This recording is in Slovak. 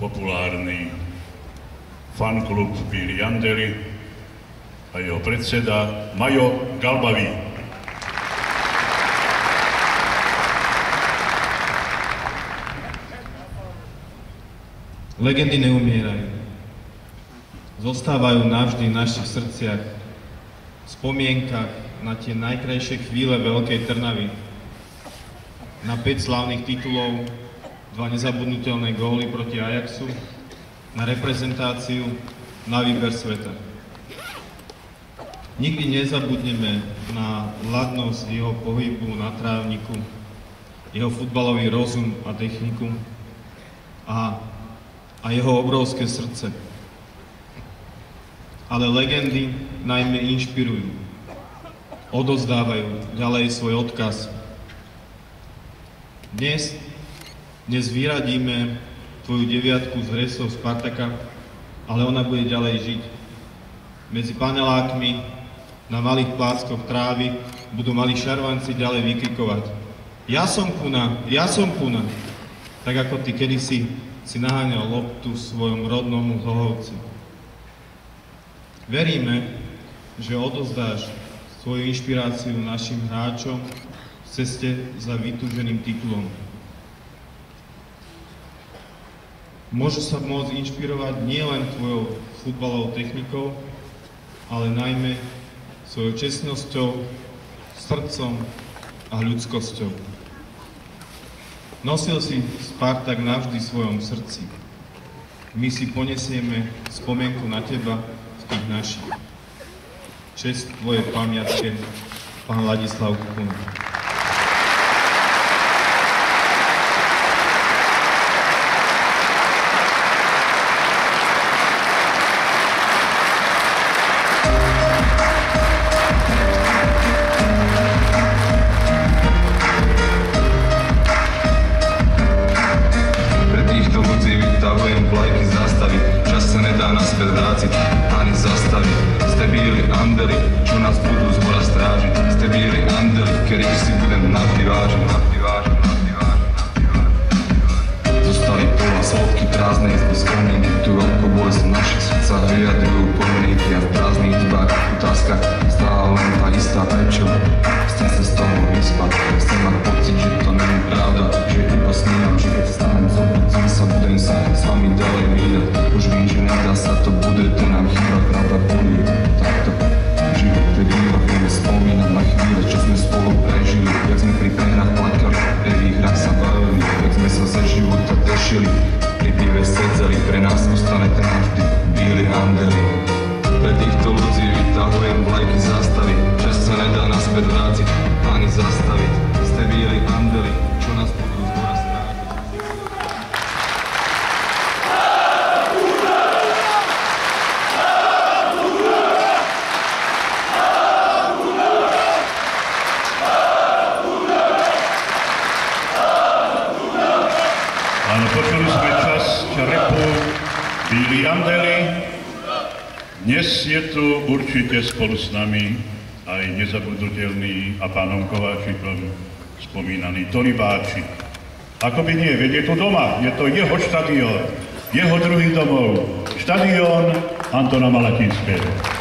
populárny fanklub Bíli Andeli a jeho predseda Majo Galbavý. Legendy neumierajú. Zostávajú navždy v našich srdciach, spomienkach na tie najkrajšie chvíle Veľkej Trnavy, na 5 slávnych titulov, dva nezabudnutelné góly proti Ajaxu, na reprezentáciu, na výber sveta. Nikdy nezabudneme na ladnosť jeho pohybu na trávniku, jeho futbalový rozum a techniku a a jeho obrovské srdce. Ale legendy najmä inšpirujú. Odozdávajú ďalej svoj odkaz. Dnes, dnes vyradíme tvoju deviatku z hresov Spartaka, ale ona bude ďalej žiť. Medzi panelákmi, na malých pláckoch trávy budú malí šarvanci ďalej vykrikovať. Ja som Puna, ja som Puna. Tak ako ty kedysi si naháňal loptu svojom rodnom Hlohovci. Veríme, že odozdáš svoju inšpiráciu našim hráčom v ceste za vytúženým titulom. Môžu sa môcť inšpirovať nielen tvojou futbalovou technikou, ale najmä svojou čestnosťou, srdcom a ľudskosťou. Nosil si Spartak navždy v svojom srdci. My si ponesieme spomienku na teba v tých našich. Čest tvoje pamiatke, pán Ladislav srdaci, a ni zastavi Ste bili andeli, ću nas budu zbora straži Ste bili andeli, ker ih si budem napivaži Napivaži, Zostali pola slatki prazne izbog skramenih Tu oko bolj naših srca, ja drugu pomeniti iba snívam, že keď stanem, zobudím sa, budem sa s vami ďalej výdať. Už vím, že nedá sa to bude to nám chýba, pravda bolí. Takto život tedy budeme spomínať na chvíle, čo sme spolu prežili. Jak sme pri prehrách plakali, pri výhrách sa bavili, jak sme sa ze života tešili. Pri pive sedzeli, pre nás ostane ten navždy bíli andeli. Pre týchto ľudí vytahujem vlajky zastavy, čas sa nedá naspäť vrátiť, ani zastaviť. Ste bíli andeli, Áno, počuli sme časť repu Bíli Andeli. Dnes je tu určite spolu s nami aj nezabudnutelný a pánom Kováčikom spomínaný Tony Báčik. Ako by nie, veď je tu doma, je to jeho štadión, jeho druhý domov, štadión Antona Malatinského.